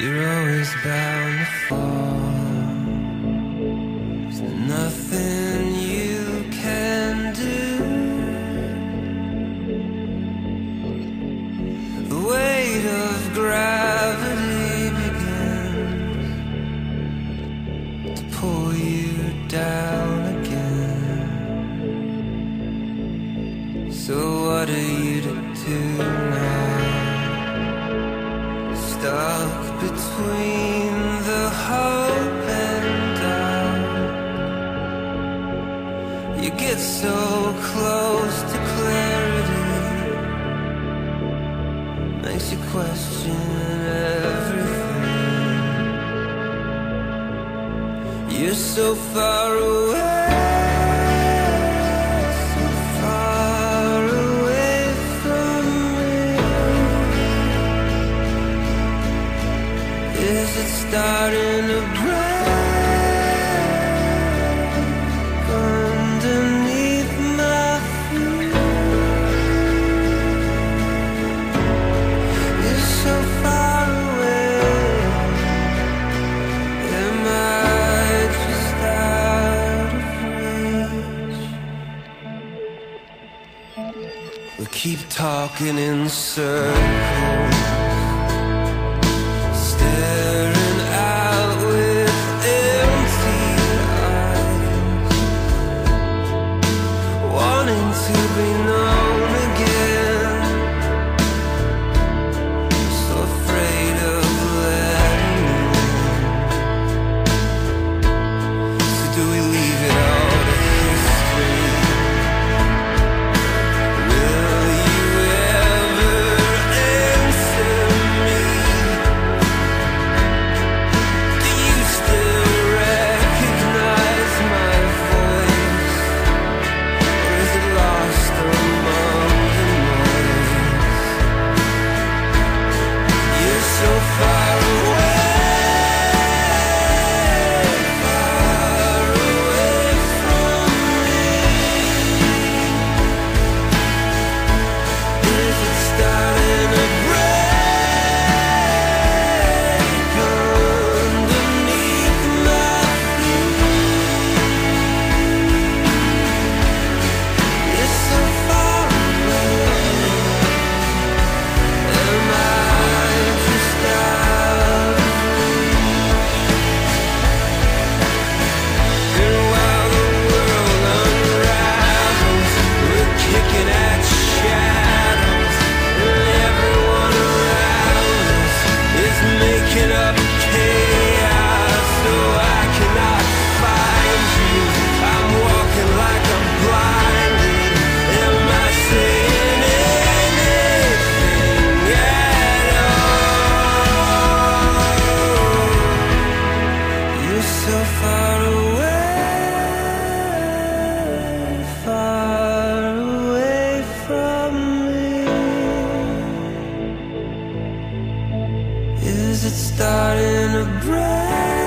You're always bound to fall. You get so close to clarity. Makes you question everything. You're so far away Is it starting to break? keep talking in circles. in a breath